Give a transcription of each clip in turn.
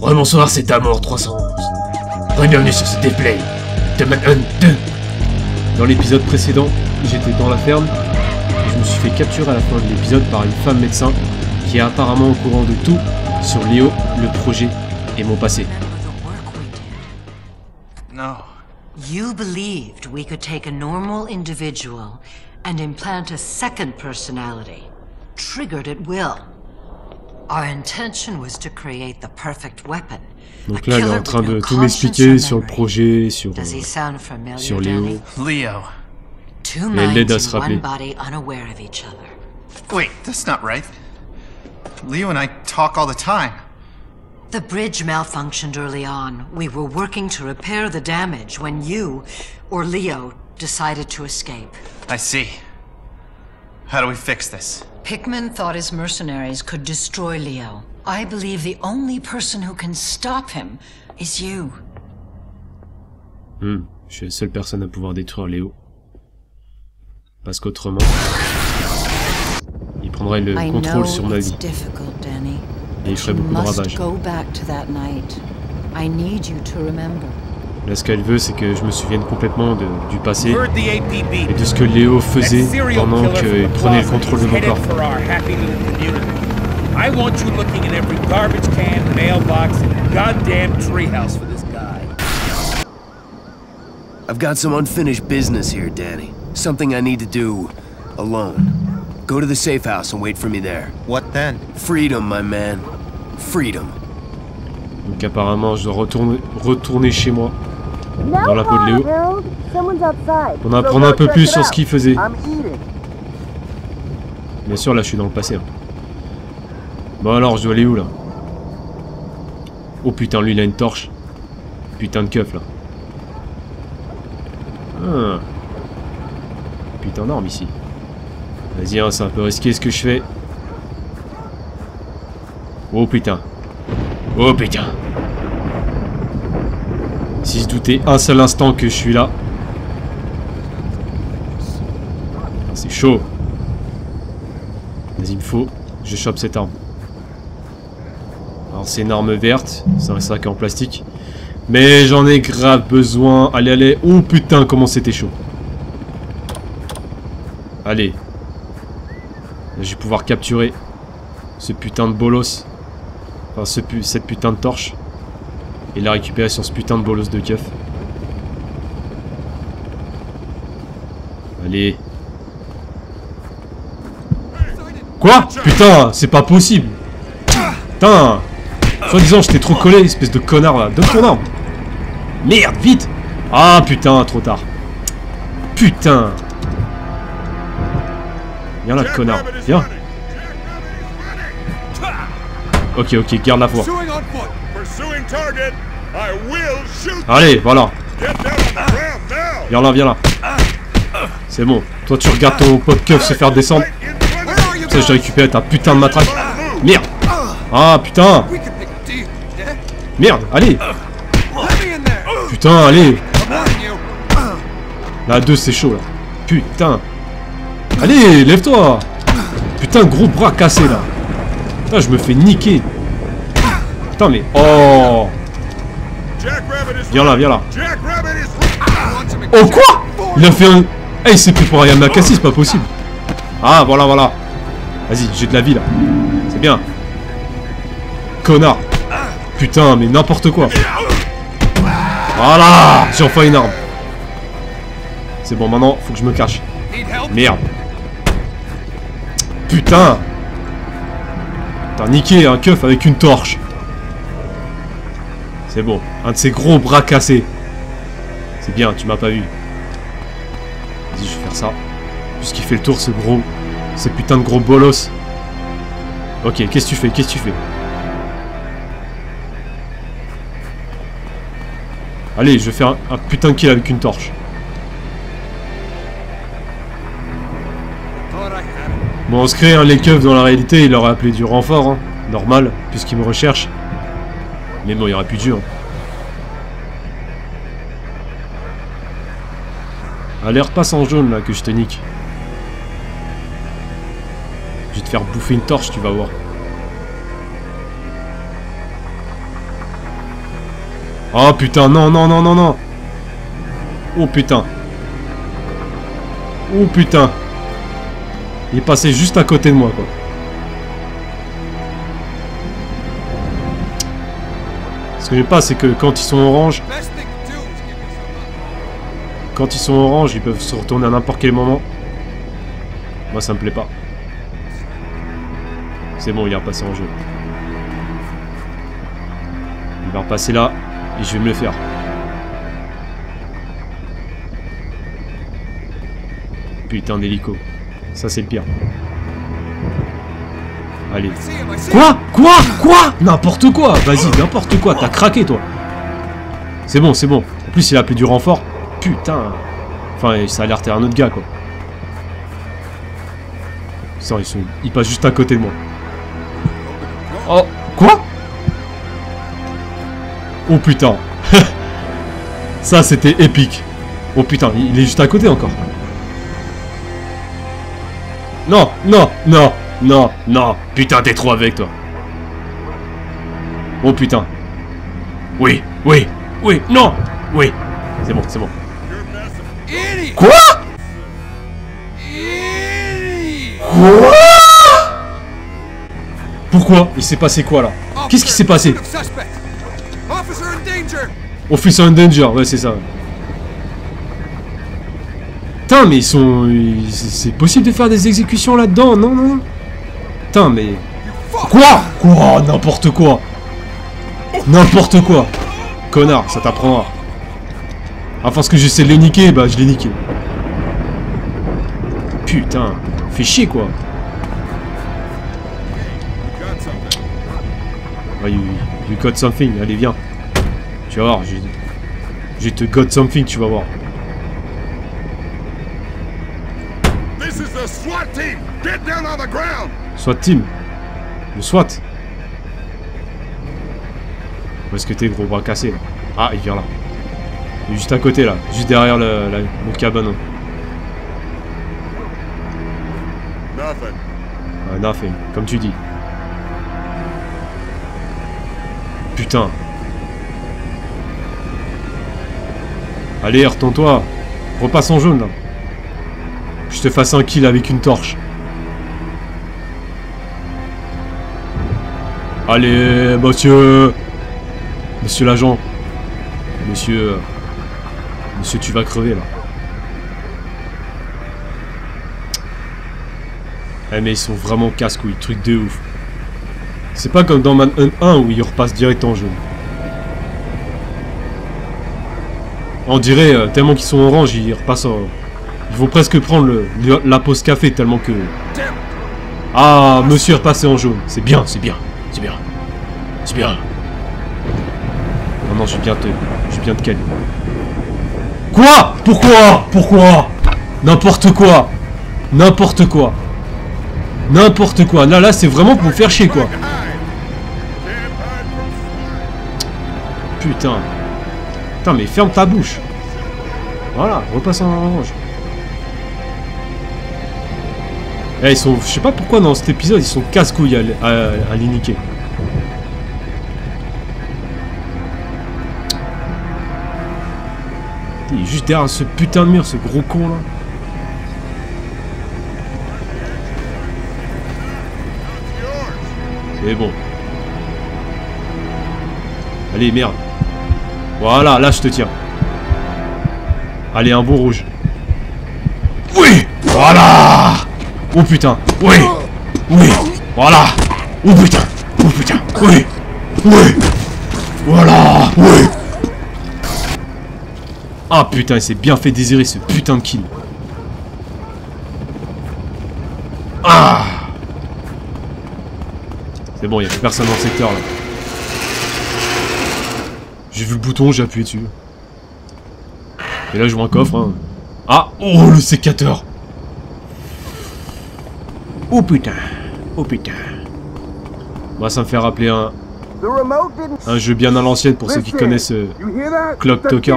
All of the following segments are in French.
Rebonsoir, c'est Amor 311. Bienvenue sur ce display de Manhunt 2. Dans l'épisode précédent, j'étais dans la ferme et je me suis fait capturer à la fin de l'épisode par une femme médecin qui est apparemment au courant de tout sur Léo, le projet et mon passé. Remember the work we did. No. You believed we could take a normal individual and implant a second personality, triggered at will. Our intention was to create the perfect weapon. Donc a là, elle est killer en train de tout conscience m'expliquer or sur le memory. projet, sur, Does he euh, sound familiar, sur Léo. Leo. Two Mais elle l'aide minds à se in rappeler. one body unaware of each other. Wait, that's not right. Leo and I talk all the time. The bridge malfunctioned early on. We were working to repair the damage when you, or Leo, decided to escape. I see. How do we fix this? Pickman thought his mercenaries could destroy Leo. I believe the only person who can stop him is you. Hmm, je suis la seule personne à pouvoir détruire Léo. Parce qu'autrement, il prendrait le I contrôle sur ma vie. difficult, Danny. Et il ferait beaucoup de must ravages. go back to that night. I need you to remember. Là, ce qu'elle veut, c'est que je me souvienne complètement de- du passé et de ce que Léo faisait pendant qu'il prenait le contrôle de mon corps. for our happy little community. I want you looking in every garbage can, mailbox, and goddamn treehouse for this guy. I've got some unfinished business here, Danny. Something I need to do alone. Go to the safe house and wait for me there. What then? Freedom, my man. Freedom. Donc apparemment, je dois retourner, retourner chez moi. Dans la peau de Léo. on, apprend un peu plus sur ce qu'il faisait. Bien sûr, là, je suis dans le passé. hein. Bon alors, je dois aller où, là? Oh putain, lui, il a une torche. Putain de keuf, là. Ah. Putain d'arme, ici. Vas-y, hein, c'est un peu risqué ce que je fais. Oh putain. Oh putain. Si je doutais un seul instant que je suis là. C'est chaud. Vas-y, il me faut. Je chope cette arme. Alors, c'est une arme verte. C'est un sac en plastique. Mais j'en ai grave besoin. Allez, allez. Oh putain, comment c'était chaud. Allez. Je vais pouvoir capturer ce putain de bolos. Enfin, cette putain de torche. Et la récupérer sur ce putain de bolos de keuf. Allez. Quoi Putain, c'est pas possible. Putain. Soi-disant, j'étais trop collé, espèce de connard là. Donne ton arme. Merde, vite. Ah putain, trop tard. Putain. Viens là, connard. Viens. Ok, ok, garde la foi. Allez, voilà. Viens là, viens là. C'est bon. Toi, tu regardes ton pote keuf se faire descendre. Ça, je récupère ta putain de matraque. Merde. Ah, putain. Merde, allez. Putain, allez. Là, 2, c'est chaud, là. Putain. Allez, lève-toi. Putain, gros bras cassé, là. Putain, je me fais niquer. Putain, mais... Oh. Viens là, viens là. Oh, quoi? Il a fait un... Eh, il s'est pris pour un Yamakasi, c'est pas possible. Ah, voilà, voilà. Vas-y, j'ai de la vie, là. C'est bien. Connard. Putain, mais n'importe quoi. Voilà J'ai enfin une arme. C'est bon, maintenant, faut que je me cache. Merde. Putain T'as niqué un keuf avec une torche. C'est bon. Un de ces gros bras cassés. C'est bien, tu m'as pas vu. Vas-y, je vais faire ça. Puisqu'il fait le tour, ce gros... Ce putain de gros bolos. Ok, qu'est-ce que tu fais? Qu'est-ce que tu fais? Allez, je vais faire un, putain de kill avec une torche. Bon, on se crée, hein, les keufs dans la réalité, il aurait appelé du renfort, hein. normal, puisqu'il me recherche. Mais bon, il y aura plus de jeu. Hein. Allez, repasse en jaune là, que je te nique. Je vais te faire bouffer une torche, tu vas voir. Oh putain, non, non, non, non, non. Oh putain. Oh putain. Il est passé juste à côté de moi, quoi. Ce que j'ai pas, c'est que quand ils sont orange, quand ils sont orange, ils peuvent se retourner à n'importe quel moment. Moi, ça me plaît pas. C'est bon, il est repassé en jeu. Il va repasser là, et je vais me le faire. Putain d'hélico. Ça, c'est le pire. Allez. Quoi Quoi Quoi N'importe quoi Vas-y, n'importe quoi. T'as craqué, toi. C'est bon, c'est bon. En plus, il a appelé du renfort. Putain. Enfin, ça a l'air un autre gars, quoi. Ça, ils sont... Ils passent juste à côté de moi. Oh Quoi Oh putain Ça, c'était épique. Oh putain, il est juste à côté encore. Non, non, non, non, non. Putain, t'es trop avec toi. Oh putain. Oui, oui, oui, non, oui. C'est bon, c'est bon. Quoi? Quoi? Pourquoi? Il s'est passé quoi là? Qu'est-ce qui s'est passé? Officer in danger, ouais c'est ça. Putain mais ils sont... C'est possible de faire des exécutions là-dedans, non non? Putain mais... Quoi? Quoi? N'importe quoi N'importe quoi Connard, ça t'apprendra. À force que j'essaie de les niquer, bah je l'ai niqué. Putain, fais chier quoi. Ouais, you, you got something, allez viens. Tu vas voir, je, je te got something, tu vas voir. This is the SWAT team. Get down on the ground. SWAT team. Le SWAT. Où est-ce que t'es gros bras cassé là Ah, il vient là. Il est juste à côté là, juste derrière le, la- le cabanon. Nothing. Ah, nothing, comme tu dis. Putain. Allez, retourne-toi. Repasse en jaune là. Je te fasse un kill avec une torche. Allez, monsieur. Monsieur l'agent. Monsieur. Monsieur, tu vas crever là. Eh mais ils sont vraiment casse-couilles, truc de ouf. C'est pas comme dans Manhunt 1 où ils repassent direct en jaune. On dirait, euh, tellement qu'ils sont orange, ils repassent en... Ils vont presque prendre le, la pause café tellement que... Ah, monsieur est repassé en jaune. C'est bien, c'est bien, bien. Bien. Non, je viens te... Je viens te caler. Quoi? Pourquoi? Pourquoi? N'importe quoi N'importe quoi N'importe quoi. Là, là, c'est vraiment pour me faire chier, quoi. Putain. Putain, mais ferme ta bouche. Voilà, repasse en orange. Eh, ils sont... Je sais pas pourquoi dans cet épisode, ils sont casse-couilles à, à, à. Il est juste derrière ce putain de mur, ce gros con là. C'est bon. Allez, merde. Voilà, là je te tiens. Allez, un beau rouge. Oui! Voilà! Oh putain. Oui! Oui! Voilà! Oh putain. Oh putain. Oui! Oui! Voilà! Oui Ah putain, il s'est bien fait désirer ce putain de kill. Ah C'est bon, il a plus personne dans le secteur là. J'ai vu le bouton, j'ai appuyé dessus. Et là, je vois un coffre. Hein. Ah Oh, le sécateur Oh putain Oh putain Moi, ça me fait rappeler un. Un jeu bien à l'ancienne pour ceux qui connaissent. euh? Clock Talker.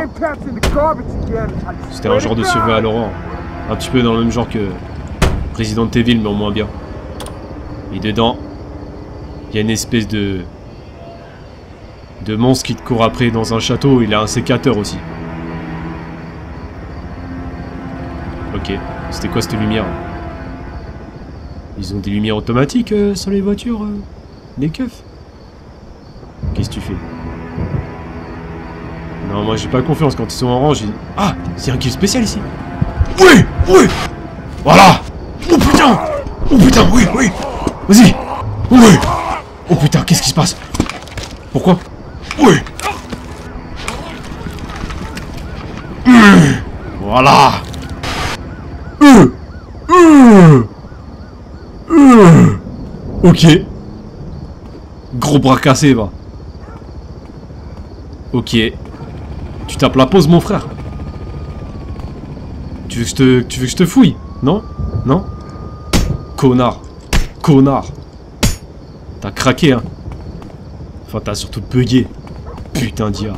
C'était un genre de survie à Laurent. Un petit peu dans le même genre que Resident Evil, mais en moins bien. Et dedans, il y a une espèce de. De monstres qui te courent après dans un château, il a un sécateur aussi. Ok, c'était quoi cette lumière? Ils ont des lumières automatiques euh, sur les voitures euh, Les keufs? Tu fais? Non, moi j'ai pas confiance. Quand ils sont en rang, j'ai... Ah C'est un kill spécial ici. Oui Oui. Voilà. Oh putain. Oh putain, oui, oui. Vas-y. Oui. Oh putain, qu'est-ce qui se passe? Pourquoi? Oui. Voilà. Euh, euh, euh. Ok. Gros bras cassé, va. Ok. Tu tapes la pause, mon frère. Tu veux que je te, tu veux que je te fouille Non? Non? Connard. Connard. T'as craqué, hein. Enfin, t'as surtout bugué. Putain d'IA.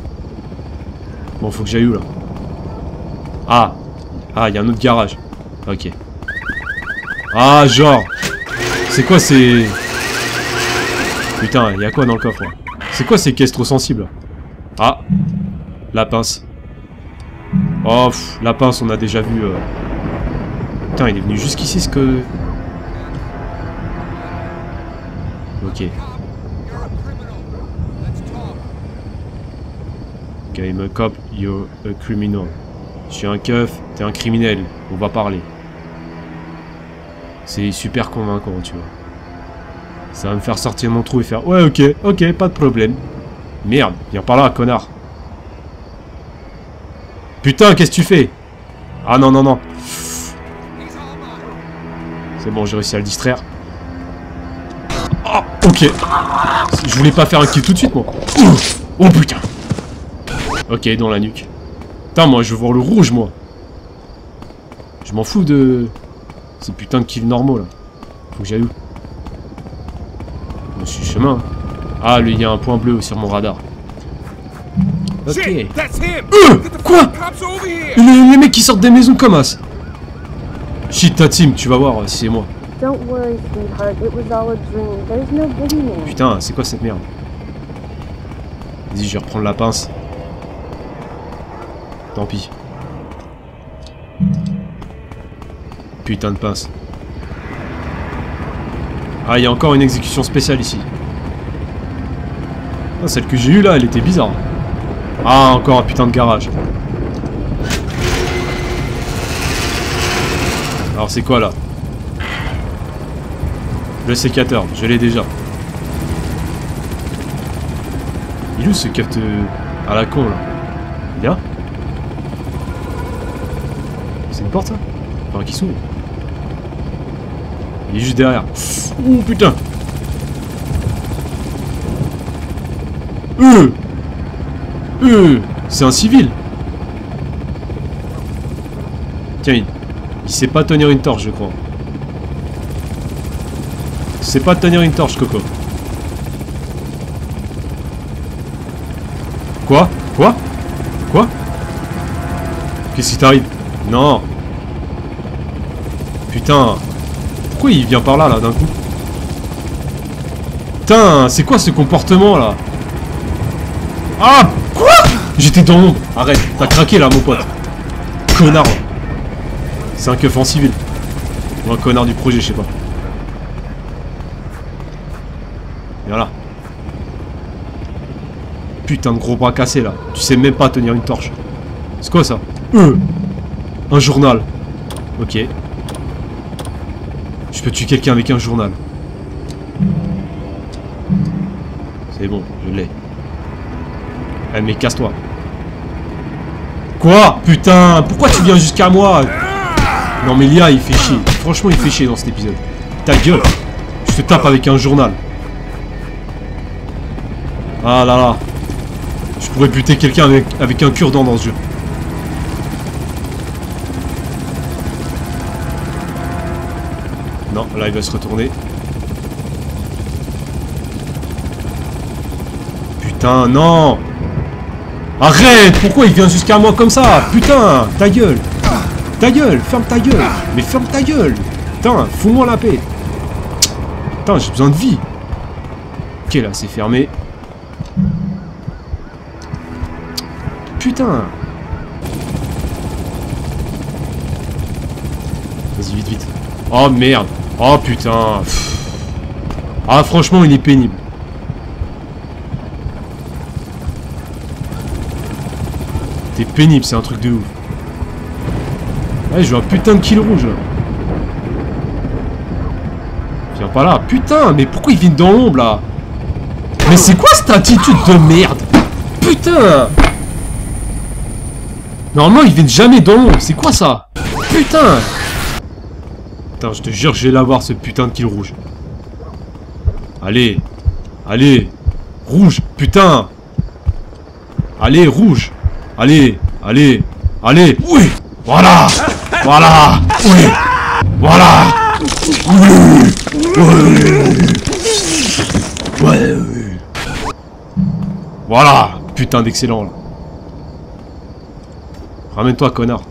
Bon, faut que j'aille où, là? Ah. Ah, il y a un autre garage. Ok. Ah, genre. C'est quoi ces... Putain, il y a quoi dans le coffre C'est quoi ces caisses trop sensibles Ah. La pince. Oh, la pince, on a déjà vu... euh. Putain, il est venu jusqu'ici, ce que... Ok. Ok, I'm a cop, you're a criminal. Je suis un keuf, t'es un criminel. On va parler. C'est super convaincant, tu vois. Ça va me faire sortir mon trou et faire Ouais, ok, ok, pas de problème. Merde, viens par là, connard. Putain, qu'est-ce que tu fais? Ah non, non, non. C'est bon, j'ai réussi à le distraire. Oh, ok. Je voulais pas faire un kill tout de suite, moi. Oh putain. Ok, dans la nuque. Putain, moi, je veux voir le rouge, moi. Je m'en fous de... Ces putains de kills normaux, là. Faut que j'aille où? Je suis chemin. Ah, lui, il y a un point bleu sur mon radar. Ok. Shit, that's him! Euh, quoi! Les, les mecs qui sortent des maisons comme as. Shit, ta team, tu vas voir euh, si c'est moi. Don't worry, sweetheart. It was all a dream. There's no boogeyman. Putain, c'est quoi cette merde? Vas-y, je vais reprendre la pince. Tant pis. Putain de pince. Ah, il y a encore une exécution spéciale ici. Ah, celle que j'ai eue là, elle était bizarre. Ah, encore un putain de garage. Alors c'est quoi là? Le sécateur, je l'ai déjà. Il est où ce capte à la con là? Il est là? C'est une porte ça? Enfin qui s'ouvre? Il est juste derrière. Ouh putain Euh Euh C'est un civil. Tiens, il... il sait pas tenir une torche je crois. Il sait pas tenir une torche Coco. Quoi? Quoi? Quoi? Qu'est-ce qui t'arrive? Non. Putain. Pourquoi il vient par là, là, d'un coup? Putain, c'est quoi ce comportement, là? Ah Quoi J'étais dans l'ombre Arrête, t'as craqué, là, mon pote Connard C'est un keuf en civil. Ou un connard du projet, je sais pas. Voilà. Putain de gros bras cassés là. Tu sais même pas tenir une torche. C'est quoi ça Euh Un journal. Ok. Je peux tuer quelqu'un avec un journal. C'est bon, je l'ai. Eh mais casse-toi. Quoi Putain Pourquoi tu viens jusqu'à moi? Non mais Lia il fait chier. Franchement il fait chier dans cet épisode. Ta gueule Je te tape avec un journal. Ah là là je pourrais buter quelqu'un avec, avec un cure-dent dans ce jeu. Non, là il va se retourner. Putain, non Arrête Pourquoi il vient jusqu'à moi comme ça Putain Ta gueule Ta gueule Ferme ta gueule Mais ferme ta gueule Putain, fous-moi la paix Putain, j'ai besoin de vie Ok, là, c'est fermé. putain Vas-y, vite, vite. Oh merde. Oh putain. Ah, franchement, il est pénible. T'es pénible, c'est un truc de ouf. Ouais, je vois un putain de kill rouge. Viens pas là. Putain, mais pourquoi ils viennent dans l'ombre là? Mais c'est quoi cette attitude de merde? Putain Normalement, ils viennent jamais dans l'ombre. C'est quoi ça? Putain Putain, je te jure, je vais l'avoir ce putain de kill rouge. Allez Allez Rouge Putain Allez, rouge Allez Allez Allez Oui Voilà Voilà Oui Voilà Oui Oui. Voilà Putain d'excellent, là. Ramène-toi, connard.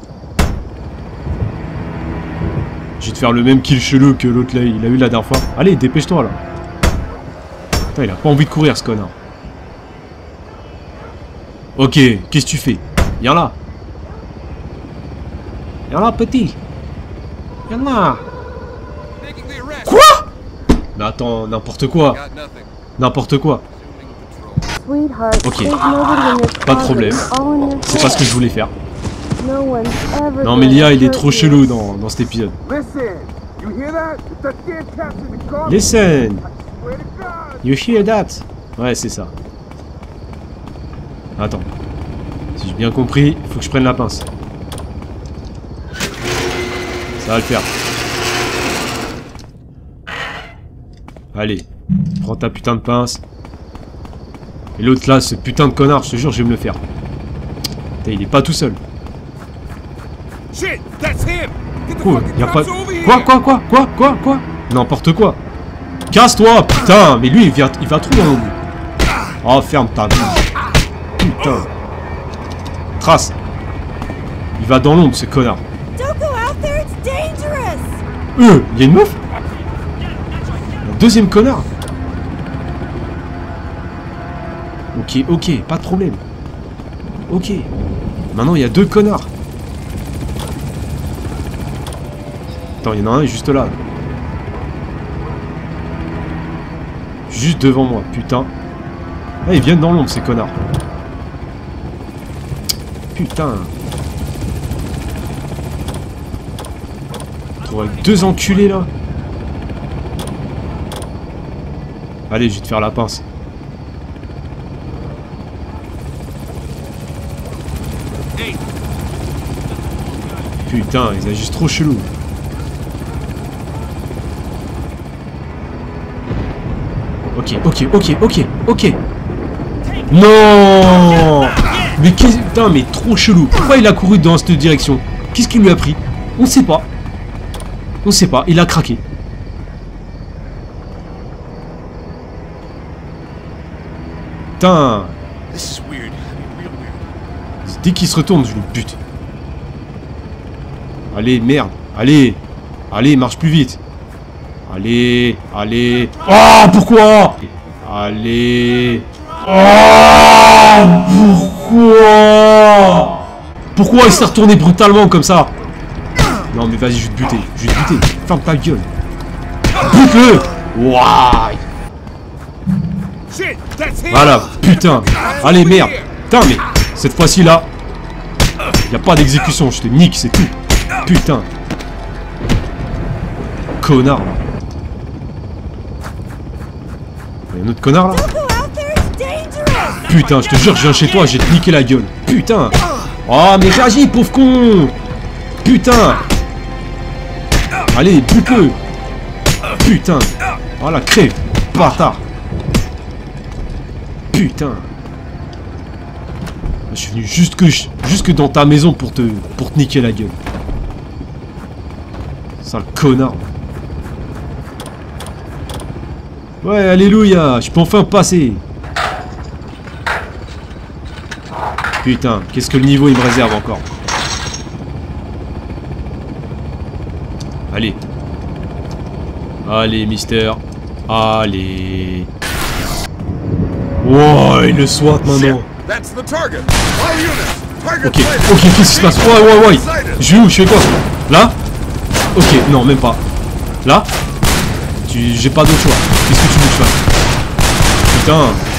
Je vais faire le même kill chelou que l'autre là, il a eu la dernière fois. Allez, dépêche-toi, là. Putain, il a pas envie de courir, ce connard. Ok, qu'est-ce que tu fais? Viens là. Viens là, petit. Viens là. Quoi? Mais attends, n'importe quoi. N'importe quoi. Sweetheart, Ok. Pas de problème. C'est pas ce que je voulais faire. Non mais Lia, il est trop you. chelou dans, dans cet épisode. Listen, you hear that? It's that? Damn captain in the car. Listen Swear to God. You hear that Ouais, c'est ça. Attends. Si j'ai bien compris, il faut que je prenne la pince. Ça va le faire. Allez, prends ta putain de pince. Et l'autre là, ce putain de connard, je te jure, je vais me le faire. Putain, il est pas tout seul. Fucking y a pas... Quoi, quoi, quoi, quoi, quoi, quoi? N'importe quoi. Casse-toi, putain Mais lui, il, vient, il va trop dans l'ombre. Oh, ferme ta gueule. Putain. Trace. Il va dans l'ombre, ce connard. Euh, il y a une meuf? Un deuxième connard Ok, ok, pas de problème. Ok. Maintenant, il y a deux connards. Attends, il y en a un juste là. Juste devant moi, putain. Ah, ils viennent dans l'ombre, ces connards. Putain. Trouve deux enculés là. Allez, je vais te faire la pince. Putain, ils agissent trop chelou. Ok, ok, ok, ok, ok. Non Mais qu'est-ce... Putain, mais trop chelou. Pourquoi il a couru dans cette direction? Qu'est-ce qui lui a pris? On sait pas. On sait pas, il a craqué. Putain. Dès qu'il se retourne, je le bute. Allez, merde. Allez. Allez, marche plus vite. Allez. Allez. Oh, pourquoi? Allez. Oh, pourquoi? Pourquoi il s'est retourné brutalement comme ça Non, mais vas-y, je vais te buter. Je vais te buter. Ferme ta gueule. Bute-le Waouh. Voilà, putain. Allez, merde. Putain, mais cette fois-ci là, y a pas d'exécution. Je te nique, c'est tout. Putain. Connard là. Y a un autre connard là? Putain, je te jure, je viens chez toi, je vais te niquer la gueule. Putain. Oh, mais réagis, pauvre con. Putain. Allez, bute-le. Putain. Voilà, crève. Bâtard. Putain. Je suis venu jusque, jusque dans ta maison pour te, pour te niquer la gueule. Sale connard. Ouais, alléluia, je peux enfin passer. Putain, qu'est-ce que le niveau il me réserve encore Allez. Allez, mister. Allez. Wow, il le swat maintenant. Ok, ok, qu'est-ce qui se passe Ouais, ouais, ouais. Je vais où Je fais quoi Là Ok, non, même pas. Là. J'ai pas d'autre choix. Qu'est-ce que tu veux que je fasse Putain.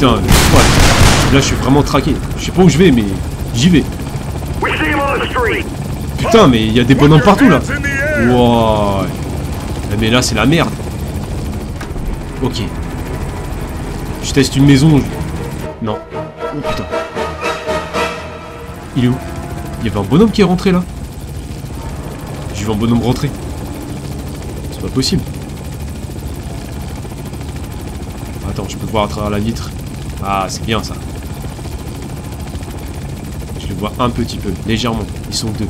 Putain, ouais. Là, je suis vraiment traqué. Je sais pas où je vais, mais j'y vais. Putain, mais il y a des bonhommes partout, là. Mais là, c'est la merde. Ok. Je teste une maison. Non. Oh putain. Il est où? Il y avait un bonhomme qui est rentré là. J'ai vu un bonhomme rentrer. C'est pas possible. Attends, je peux voir à travers la vitre. Ah, c'est bien ça. Je le vois un petit peu, légèrement. Ils sont deux.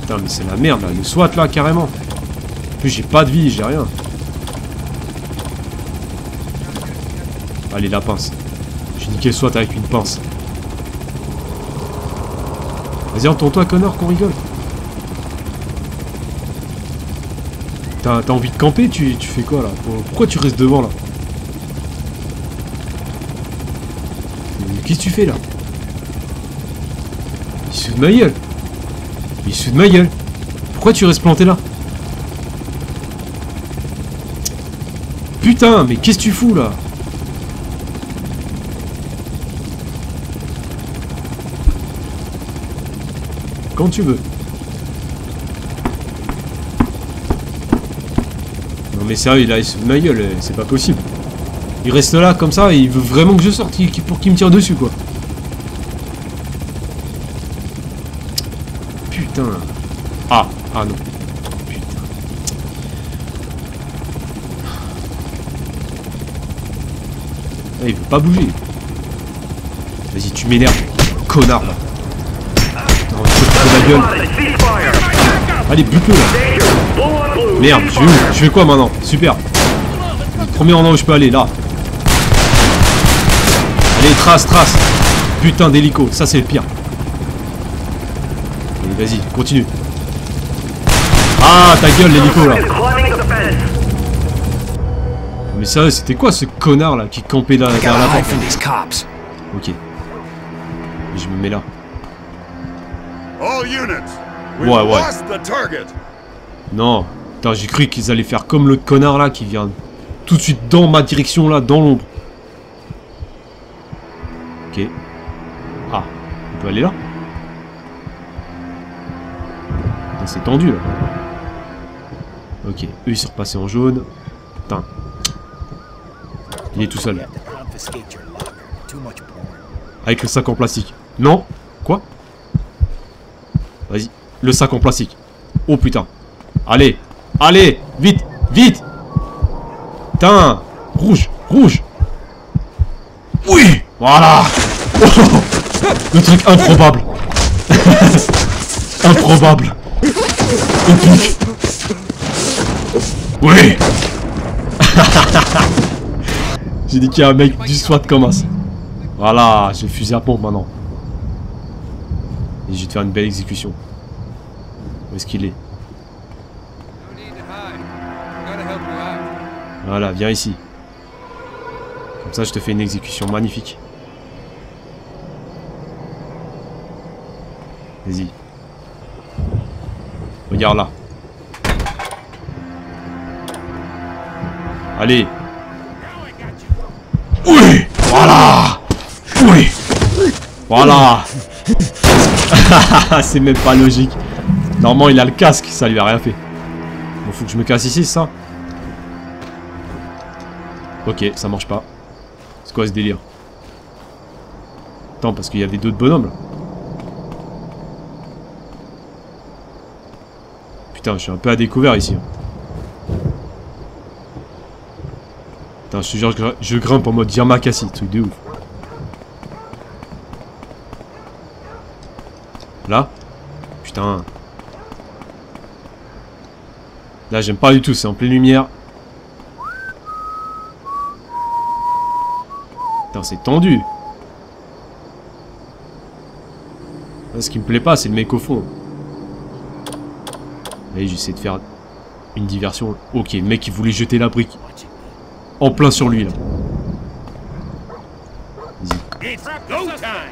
Putain, mais c'est la merde là. Le SWAT là, carrément. En plus, j'ai pas de vie, j'ai rien. Allez, la pince. J'ai niqué le SWAT avec une pince. Vas-y, entends-toi, connard, qu'on rigole. T'as envie de camper tu, tu fais quoi là Pourquoi tu restes devant là Mais Qu'est-ce que tu fais là Il se de ma gueule Il se de ma gueule Pourquoi tu restes planté là Putain, mais qu'est-ce que tu fous là Quand tu veux. Mais sérieux, il fout de ma gueule, euh, c'est pas possible. Il reste là comme ça et il veut vraiment que je sorte pour qu'il me tire dessus quoi. Putain. Ah, ah non. Putain. Ah, il veut pas bouger. Vas-y, tu m'énerves. Connard là. Non, faut te ma gueule. Allez, bute-le là. Merde, je vais où Je fais quoi maintenant Super. Le premier endroit où je peux aller, là. Allez, trace, trace. Putain d'hélico, ça c'est le pire. Allez, vas-y, continue. Ah, ta gueule l'hélico là. Mais sérieux, c'était quoi ce connard là qui campait là derrière la porte. Ok. Je me mets là. Ouais, ouais. Non. Putain, j'ai cru qu'ils allaient faire comme l'autre connard là qui vient tout de suite dans ma direction là, dans l'ombre. Ok. Ah, on peut aller là? C'est tendu là. Ok, eux ils sont repassés en jaune. Putain. Il est tout seul. Avec le sac en plastique. Non? Quoi? Vas-y. Le sac en plastique. Oh putain. Allez. Allez. Vite. Vite. Putain. Rouge. Rouge. Oui. Voilà. Oh. Le truc improbable. improbable. Épique. Oui. J'ai dit qu'il y a un mec du SWAT comme as. Voilà, j'ai fusil à pompe maintenant. Et je vais te faire une belle exécution. Où est-ce qu'il est, Voilà, viens ici. Comme ça, je te fais une exécution magnifique. Vas-y. Regarde là. Allez. Oui Voilà Oui Voilà C'est même pas logique. Normalement, il a le casque, ça lui a rien fait. Bon, faut que je me casse ici, ça Ok, ça marche pas. C'est quoi ce délire? Attends, parce qu'il y avait d'autres bonhommes. Putain, je suis un peu à découvert, ici. hein. Putain, je te jure, je grimpe en mode Yamakasi, truc de ouf. Là? Putain. Là, j'aime pas du tout, c'est en pleine lumière. Putain, c'est tendu. Ce qui me plaît pas, c'est le mec au fond. Allez, j'essaie de faire une diversion. Ok, le mec, il voulait jeter la brique. en plein sur lui là.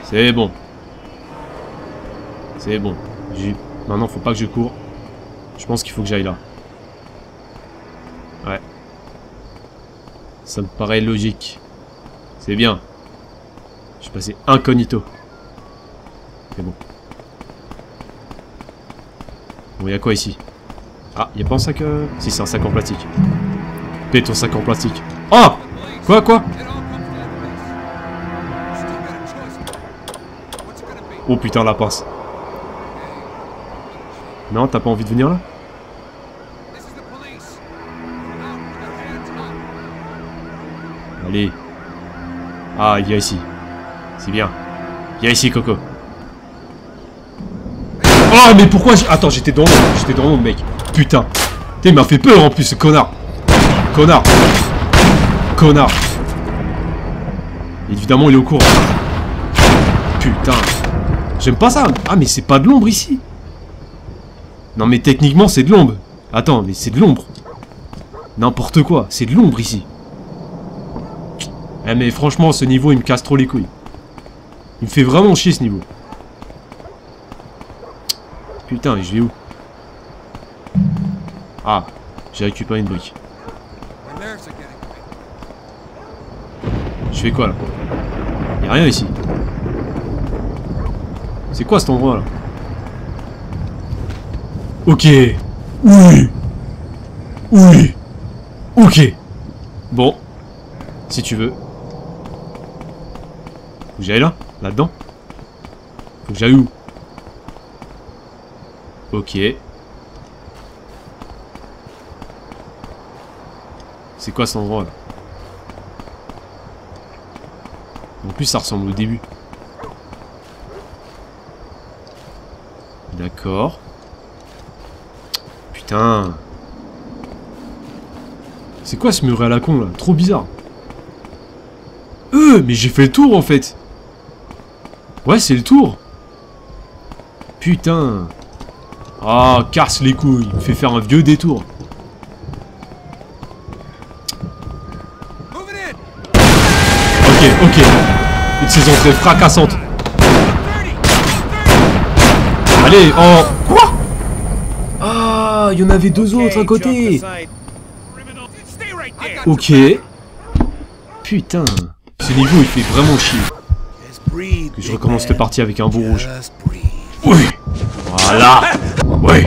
C'est bon. C'est bon. Maintenant, faut pas que je cours. Je pense qu'il faut que j'aille là. Ouais. Ça me paraît logique. C'est bien. Je suis passé incognito. C'est bon. Bon, y a quoi ici? Ah, y a pas un sac... euh, Si, c'est un sac en plastique. Paie ton sac en plastique. Oh Quoi, quoi? Oh putain, la pince. Non, t'as pas envie de venir là? Allez. Ah, il y a ici. C'est bien. Il y a ici, Coco. Oh, mais pourquoi j'- Attends, j'étais dans l'ombre. J'étais dans l'ombre, mec. Putain. Putain, il m'a fait peur en plus, ce connard. Connard. Connard. Évidemment, il est au courant. Putain. J'aime pas ça. Ah, mais c'est pas de l'ombre ici. Non, mais techniquement, c'est de l'ombre. Attends, mais c'est de l'ombre. N'importe quoi. C'est de l'ombre ici. Eh, mais franchement, ce niveau, il me casse trop les couilles. Il me fait vraiment chier, ce niveau. Putain, je vais où? Ah, j'ai récupéré une brique. Je fais quoi là? Y'a rien ici. C'est quoi cet endroit là? Ok. Oui. Oui. Ok. Bon. Si tu veux. Faut que là Là-dedans Faut que j'aille où? Ok. C'est quoi cet endroit là? En plus ça ressemble au début. D'accord. Putain. C'est quoi ce mur à la con là? Trop bizarre. Euh, mais j'ai fait le tour en fait. Ouais, c'est le tour. Putain. Ah, casse les couilles. Il me fait faire un vieux détour. Ok, ok. Une saison très fracassante. Allez, oh. Quoi? Ah, il y en avait deux autres à côté. Ok. Putain. Ce niveau, il fait vraiment chier. Que je recommence cette partie avec un beau rouge. Oui. Voilà. Oui.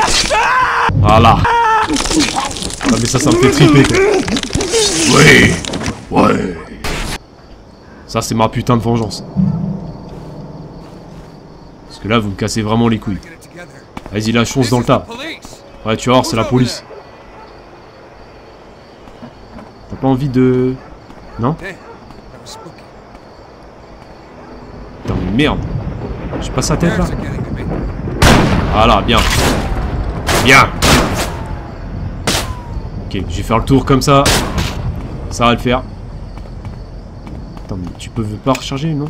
Voilà. Ah mais ça, ça me fait triper. quoi. Oui. Ouais. Ça, c'est ma putain de vengeance. Parce que là, vous me cassez vraiment les couilles. Vas-y, là, fonce dans le tas. Ouais, tu vas voir, c'est la police. T'as pas envie de... Non Putain, mais merde. J'ai pas sa tête, là Voilà, bien. Bien Ok, je vais faire le tour comme ça. Ça va le faire. Attends, mais tu peux pas recharger, non?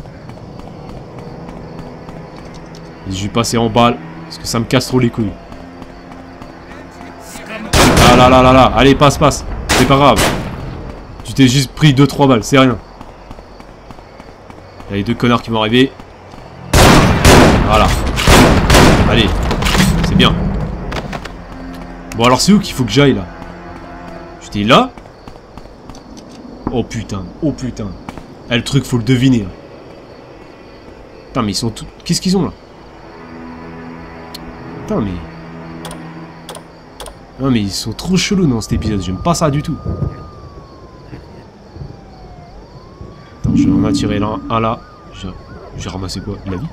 Je vais passer en balle, parce que ça me casse trop les couilles. Ah là là là là, allez, passe, passe. C'est pas grave. Tu t'es juste pris 2-3 balles, c'est rien. Il y a les deux connards qui vont arriver. Voilà. Allez, c'est bien. Bon alors c'est où qu'il faut que j'aille là? J'étais là? Oh putain, oh putain. Eh, le truc faut le deviner. Putain mais ils sont tous... Qu'est-ce qu'ils ont là? Putain mais... Non mais ils sont trop chelous dans cet épisode, j'aime pas ça du tout. Attends, je vais en attirer là, un là. J'ai ramassé quoi? La vie?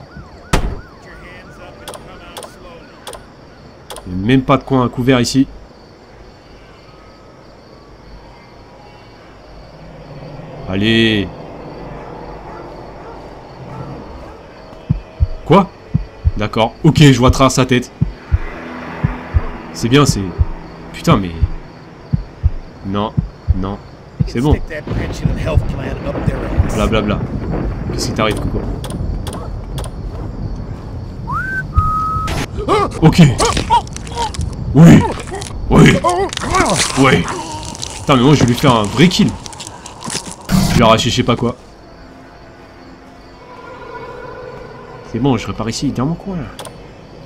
Il y a même pas de coin à couvert ici. Allez Quoi? D'accord. Ok, je vois travers sa tête. C'est bien, c'est... Putain, mais... Non, non. C'est bon. Blablabla. Qu'est-ce qui t'arrive, Coco Ok. Oui. Oui. Oui. Putain, mais moi, je vais lui faire un vrai kill. lui arracher je sais pas quoi. C'est bon, je repars ici, dans mon coin.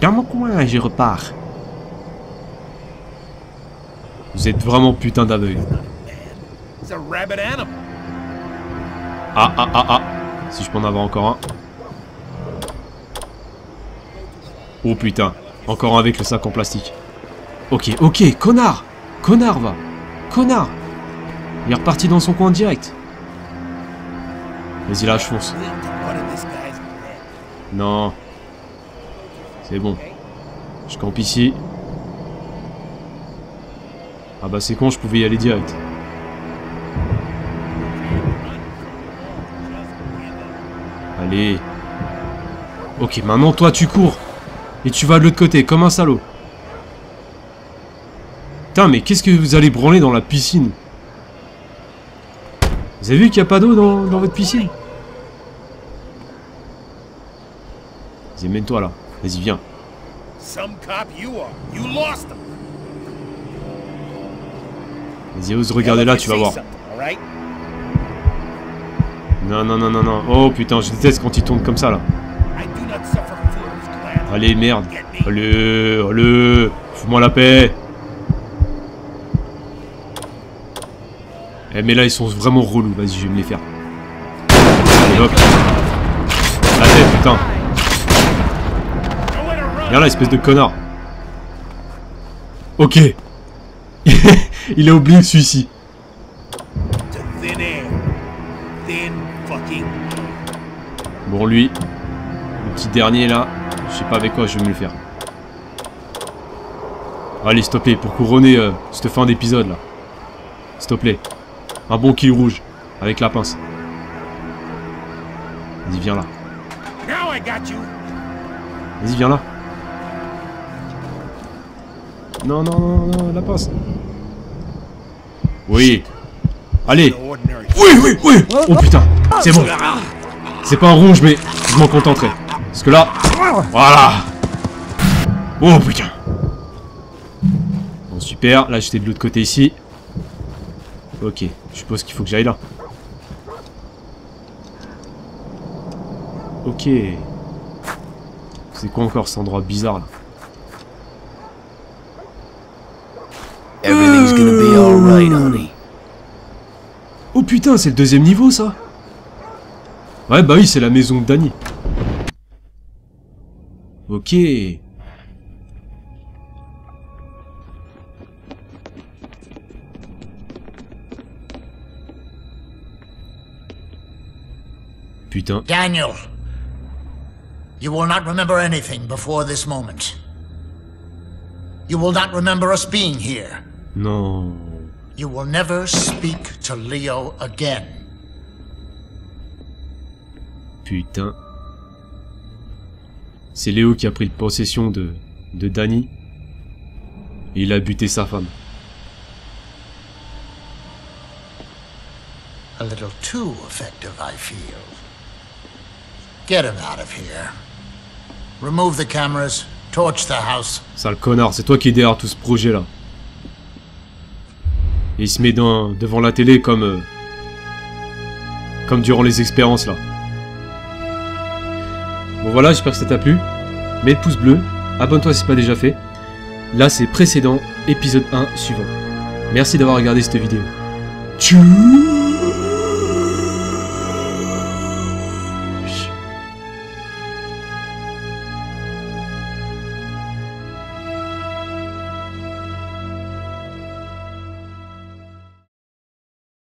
Dans mon coin, je repars. Vous êtes vraiment putain d'aveugle. Ah, ah, ah, ah. Si je peux en avoir encore un. Oh putain. Encore un avec le sac en plastique. Ok, ok, connard Connard, va Connard Il est reparti dans son coin direct. Vas-y là, je fonce. Non. C'est bon. Je campe ici. Ah bah c'est con, je pouvais y aller direct. Allez. Ok, maintenant toi tu cours. Et tu vas de l'autre côté, comme un salaud. Putain, mais qu'est-ce que vous allez branler dans la piscine Vous avez vu qu'il n'y a pas d'eau dans, dans votre piscine Vas-y, mène-toi là. Vas-y, viens. Some cop you are. You lost him. Vas-y, ose regarder là, tu vas voir. Non, non, non, non, non. Oh putain, je déteste quand il tourne comme ça là. Allez, merde. Allez, allez. Fous-moi la paix. Eh, mais là, ils sont vraiment relous. Vas-y, je vais me les faire. Allez, hop. Putain. Viens là, espèce de connard. Ok. il a oublié celui-ci. Bon, lui. Le petit dernier là. Je sais pas avec quoi je vais me le faire. Allez, s'il te plaît, pour couronner euh, cette fin d'épisode là. S'il te plaît. Un bon kill rouge. Avec la pince. Vas-y, viens là. Vas-y, viens là. Non, non, non, non, la pince. Oui. Allez. Oui, oui, oui. Oh putain. C'est bon. C'est pas un rouge, mais je m'en contenterai. Parce que là. Voilà. Oh putain. Bon, super. Là, j'étais de l'autre côté ici. Ok. Je suppose qu'il faut que j'aille là. Ok. C'est quoi encore cet endroit bizarre là Everything's gonna be alright, honey. Oh putain, c'est le deuxième niveau ça Ouais, bah oui, c'est la maison de Danny. Ok. Putain. Daniel, you will not remember anything before this moment. You will not remember us being here. Non. You will never speak to Leo again. Putain. C'est Léo qui a pris possession de, de Danny. Et il a buté sa femme. A little too effective, I feel. Get him out of here. Remove the cameras, torch the house. Sale connard, c'est toi qui es derrière tout ce projet là. Il se met dans- devant la télé comme. euh, comme durant les expériences là. Bon voilà, j'espère que ça t'a plu. Mets le pouce bleu, abonne-toi si c'est pas déjà fait. Là c'est précédent, épisode 1 suivant. Merci d'avoir regardé cette vidéo. Tchou